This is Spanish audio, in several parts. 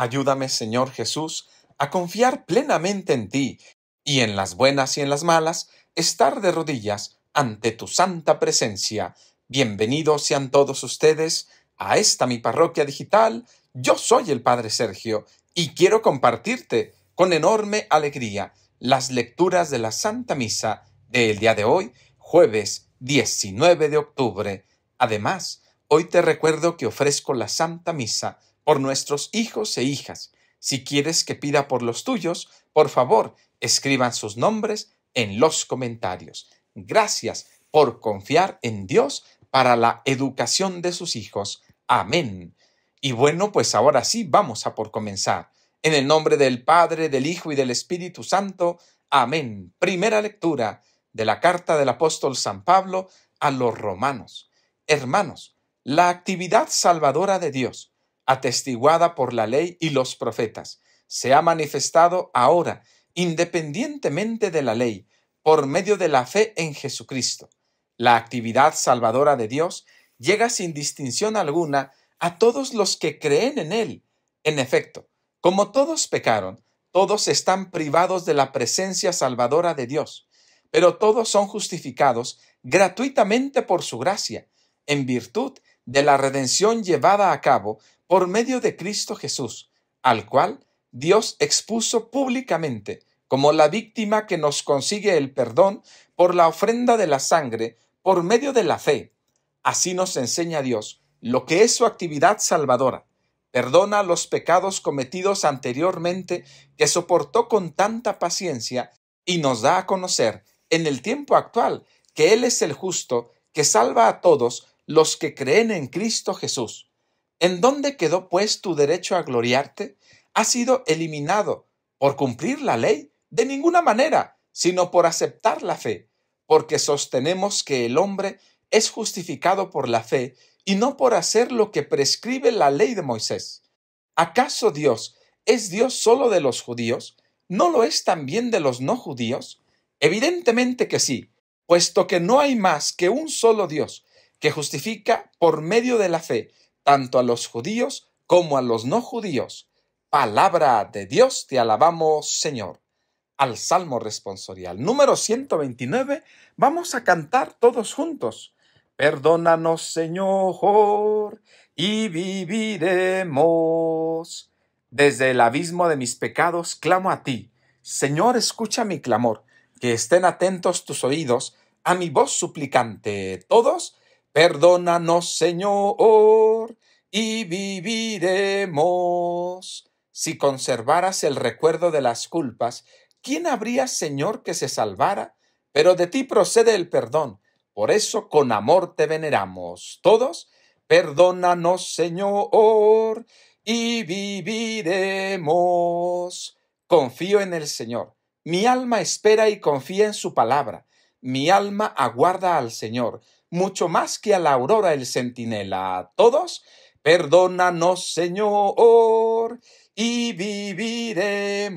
Ayúdame, Señor Jesús, a confiar plenamente en ti y en las buenas y en las malas, estar de rodillas ante tu santa presencia. Bienvenidos sean todos ustedes a esta mi parroquia digital. Yo soy el Padre Sergio y quiero compartirte con enorme alegría las lecturas de la Santa Misa del día de hoy, jueves 19 de octubre. Además, hoy te recuerdo que ofrezco la Santa Misa por nuestros hijos e hijas. Si quieres que pida por los tuyos, por favor, escriban sus nombres en los comentarios. Gracias por confiar en Dios para la educación de sus hijos. Amén. Y bueno, pues ahora sí vamos a por comenzar. En el nombre del Padre, del Hijo y del Espíritu Santo. Amén. Primera lectura de la carta del apóstol San Pablo a los romanos. Hermanos, la actividad salvadora de Dios, atestiguada por la ley y los profetas, se ha manifestado ahora, independientemente de la ley, por medio de la fe en Jesucristo. La actividad salvadora de Dios llega sin distinción alguna a todos los que creen en Él. En efecto, como todos pecaron, todos están privados de la presencia salvadora de Dios, pero todos son justificados gratuitamente por su gracia, en virtud de la redención llevada a cabo por medio de Cristo Jesús, al cual Dios expuso públicamente como la víctima que nos consigue el perdón por la ofrenda de la sangre por medio de la fe. Así nos enseña Dios lo que es su actividad salvadora perdona los pecados cometidos anteriormente que soportó con tanta paciencia y nos da a conocer en el tiempo actual que Él es el justo que salva a todos los que creen en Cristo Jesús. ¿En dónde quedó pues tu derecho a gloriarte? Ha sido eliminado por cumplir la ley de ninguna manera, sino por aceptar la fe, porque sostenemos que el hombre es justificado por la fe y no por hacer lo que prescribe la ley de Moisés. ¿Acaso Dios es Dios solo de los judíos? ¿No lo es también de los no judíos? Evidentemente que sí, puesto que no hay más que un solo Dios, que justifica por medio de la fe tanto a los judíos como a los no judíos. Palabra de Dios, te alabamos, Señor. Al Salmo responsorial número 129 vamos a cantar todos juntos. Perdónanos, Señor, y viviremos. Desde el abismo de mis pecados clamo a ti. Señor, escucha mi clamor, que estén atentos tus oídos a mi voz suplicante. Todos, perdónanos, Señor, y viviremos. Si conservaras el recuerdo de las culpas, ¿quién habría, Señor, que se salvara? Pero de ti procede el perdón por eso con amor te veneramos. Todos, perdónanos, Señor, y viviremos. Confío en el Señor. Mi alma espera y confía en su palabra. Mi alma aguarda al Señor, mucho más que a la aurora el centinela. Todos, perdónanos, Señor, y viviremos.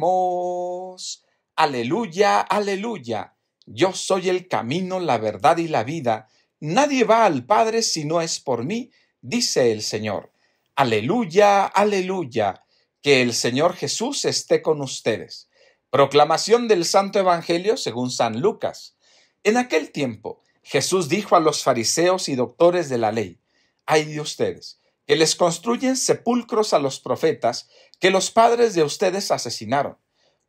Aleluya, aleluya. Yo soy el camino, la verdad y la vida. Nadie va al Padre si no es por mí, dice el Señor. Aleluya, aleluya. Que el Señor Jesús esté con ustedes. Proclamación del Santo Evangelio según San Lucas. En aquel tiempo, Jesús dijo a los fariseos y doctores de la ley, ay de ustedes, que les construyen sepulcros a los profetas que los padres de ustedes asesinaron.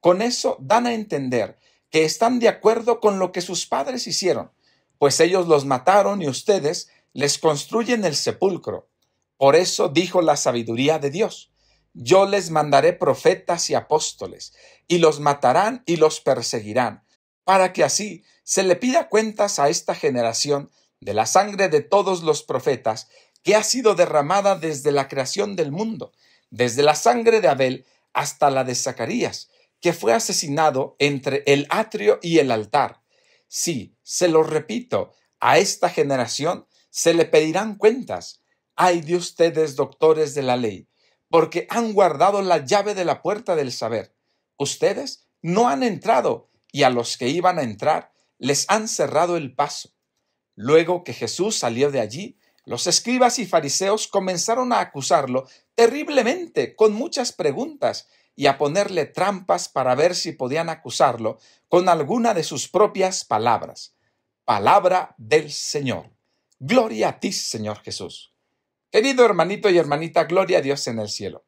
Con eso dan a entender que están de acuerdo con lo que sus padres hicieron, pues ellos los mataron y ustedes les construyen el sepulcro. Por eso dijo la sabiduría de Dios, yo les mandaré profetas y apóstoles, y los matarán y los perseguirán, para que así se le pida cuentas a esta generación de la sangre de todos los profetas que ha sido derramada desde la creación del mundo, desde la sangre de Abel hasta la de Zacarías, que fue asesinado entre el atrio y el altar. Sí, se lo repito, a esta generación se le pedirán cuentas. Ay de ustedes, doctores de la ley, porque han guardado la llave de la puerta del saber. Ustedes no han entrado y a los que iban a entrar les han cerrado el paso. Luego que Jesús salió de allí, los escribas y fariseos comenzaron a acusarlo terriblemente con muchas preguntas y a ponerle trampas para ver si podían acusarlo con alguna de sus propias palabras. Palabra del Señor. Gloria a ti, Señor Jesús. Querido hermanito y hermanita, gloria a Dios en el cielo.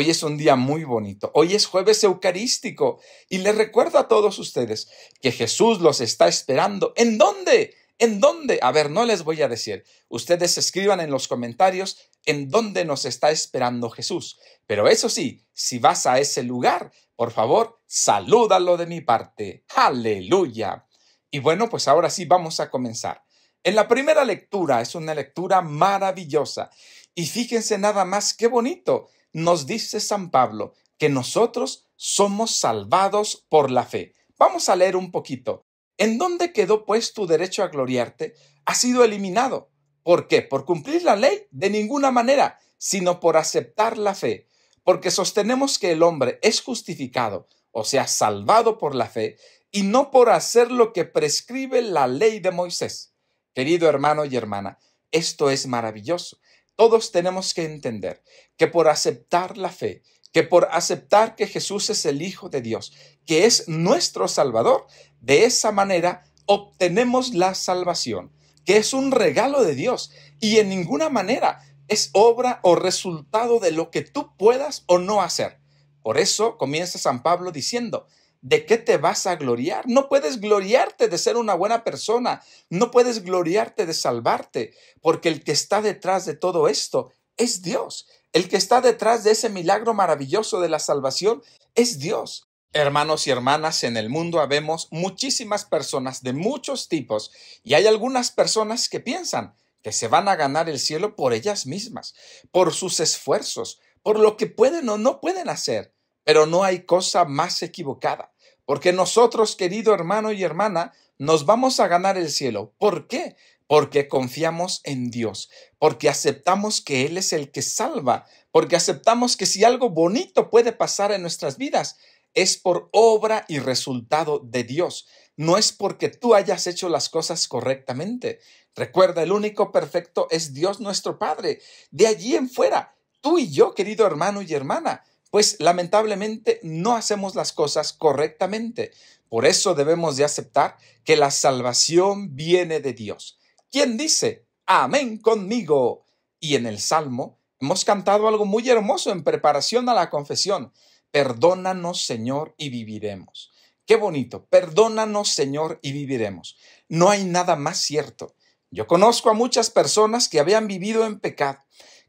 Hoy es un día muy bonito. Hoy es jueves eucarístico y les recuerdo a todos ustedes que Jesús los está esperando. ¿En dónde? ¿En dónde? A ver, no les voy a decir. Ustedes escriban en los comentarios en dónde nos está esperando Jesús. Pero eso sí, si vas a ese lugar, por favor, salúdalo de mi parte. Aleluya. Y bueno, pues ahora sí vamos a comenzar. En la primera lectura es una lectura maravillosa. Y fíjense nada más qué bonito. Nos dice San Pablo que nosotros somos salvados por la fe. Vamos a leer un poquito. ¿En dónde quedó pues tu derecho a gloriarte? Ha sido eliminado. ¿Por qué? ¿Por cumplir la ley? De ninguna manera, sino por aceptar la fe. Porque sostenemos que el hombre es justificado, o sea, salvado por la fe, y no por hacer lo que prescribe la ley de Moisés. Querido hermano y hermana, esto es maravilloso. Todos tenemos que entender que por aceptar la fe, que por aceptar que Jesús es el Hijo de Dios, que es nuestro Salvador, de esa manera obtenemos la salvación, que es un regalo de Dios y en ninguna manera es obra o resultado de lo que tú puedas o no hacer. Por eso comienza San Pablo diciendo, ¿de qué te vas a gloriar? No puedes gloriarte de ser una buena persona, no puedes gloriarte de salvarte, porque el que está detrás de todo esto es Dios. El que está detrás de ese milagro maravilloso de la salvación es Dios. Hermanos y hermanas, en el mundo habemos muchísimas personas de muchos tipos y hay algunas personas que piensan que se van a ganar el cielo por ellas mismas, por sus esfuerzos, por lo que pueden o no pueden hacer. Pero no hay cosa más equivocada, porque nosotros, querido hermano y hermana, nos vamos a ganar el cielo. ¿Por qué? Porque confiamos en Dios, porque aceptamos que Él es el que salva, porque aceptamos que si algo bonito puede pasar en nuestras vidas, es por obra y resultado de Dios. No es porque tú hayas hecho las cosas correctamente. Recuerda, el único perfecto es Dios nuestro Padre. De allí en fuera, tú y yo, querido hermano y hermana, pues lamentablemente no hacemos las cosas correctamente. Por eso debemos de aceptar que la salvación viene de Dios. ¿Quién dice? Amén conmigo. Y en el Salmo hemos cantado algo muy hermoso en preparación a la confesión. Perdónanos, Señor, y viviremos. Qué bonito. Perdónanos, Señor, y viviremos. No hay nada más cierto. Yo conozco a muchas personas que habían vivido en pecado,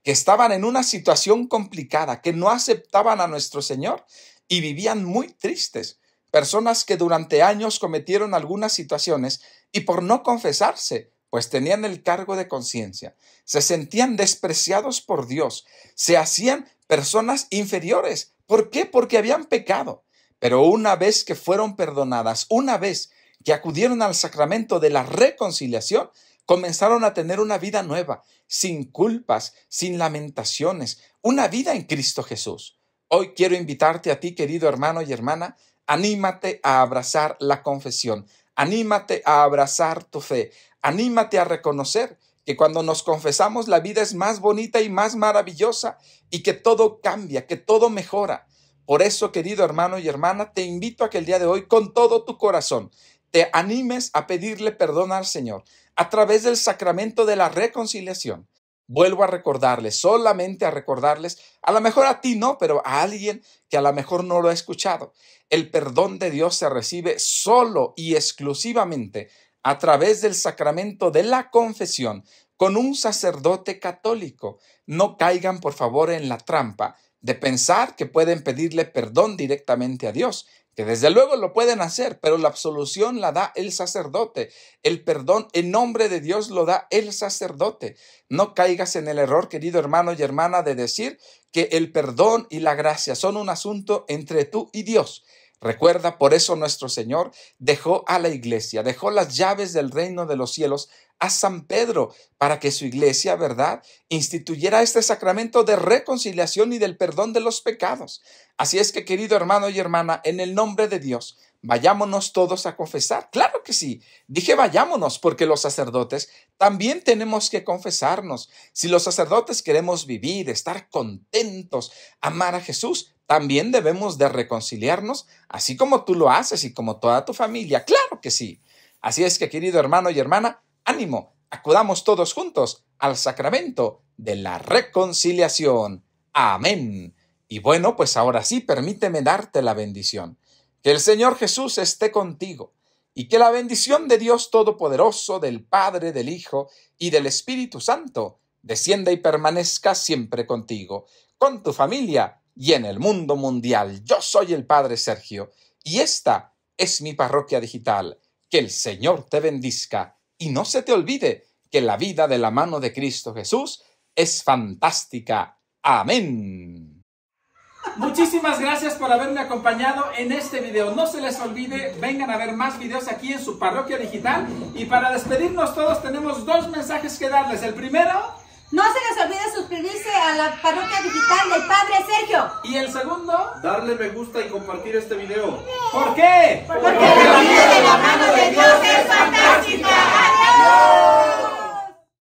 que estaban en una situación complicada, que no aceptaban a nuestro Señor y vivían muy tristes. Personas que durante años cometieron algunas situaciones y por no confesarse, pues tenían el cargo de conciencia, se sentían despreciados por Dios, se hacían personas inferiores, ¿Por qué? Porque habían pecado. Pero una vez que fueron perdonadas, una vez que acudieron al sacramento de la reconciliación, comenzaron a tener una vida nueva, sin culpas, sin lamentaciones, una vida en Cristo Jesús. Hoy quiero invitarte a ti, querido hermano y hermana, anímate a abrazar la confesión, anímate a abrazar tu fe, anímate a reconocer que cuando nos confesamos la vida es más bonita y más maravillosa y que todo cambia, que todo mejora. Por eso, querido hermano y hermana, te invito a que el día de hoy, con todo tu corazón, te animes a pedirle perdón al Señor a través del sacramento de la reconciliación. Vuelvo a recordarles, solamente a recordarles, a lo mejor a ti no, pero a alguien que a lo mejor no lo ha escuchado. El perdón de Dios se recibe solo y exclusivamente a través del sacramento de la confesión con un sacerdote católico. No caigan, por favor, en la trampa de pensar que pueden pedirle perdón directamente a Dios, que desde luego lo pueden hacer, pero la absolución la da el sacerdote. El perdón en nombre de Dios lo da el sacerdote. No caigas en el error, querido hermano y hermana, de decir que el perdón y la gracia son un asunto entre tú y Dios. Recuerda, por eso nuestro Señor dejó a la iglesia, dejó las llaves del reino de los cielos a San Pedro para que su iglesia, ¿verdad?, instituyera este sacramento de reconciliación y del perdón de los pecados. Así es que, querido hermano y hermana, en el nombre de Dios, vayámonos todos a confesar. Claro que sí. Dije vayámonos porque los sacerdotes también tenemos que confesarnos. Si los sacerdotes queremos vivir, estar contentos, amar a Jesús, también debemos de reconciliarnos, así como tú lo haces y como toda tu familia. Claro que sí. Así es que, querido hermano y hermana, ánimo, acudamos todos juntos al sacramento de la reconciliación. Amén. Y bueno, pues ahora sí, permíteme darte la bendición. Que el Señor Jesús esté contigo y que la bendición de Dios Todopoderoso, del Padre, del Hijo y del Espíritu Santo descienda y permanezca siempre contigo, con tu familia y en el mundo mundial. Yo soy el Padre Sergio y esta es mi parroquia digital. Que el Señor te bendizca y no se te olvide que la vida de la mano de Cristo Jesús es fantástica. Amén. Muchísimas gracias por haberme acompañado en este video. No se les olvide, vengan a ver más videos aquí en su parroquia digital. Y para despedirnos todos tenemos dos mensajes que darles. El primero... No se les olvide suscribirse a la parroquia digital del Padre Sergio. Y el segundo, darle me gusta y compartir este video. ¿Por qué? Porque, Porque la vida de la mano de Dios es fantástica. ¡Adiós!